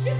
I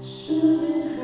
Should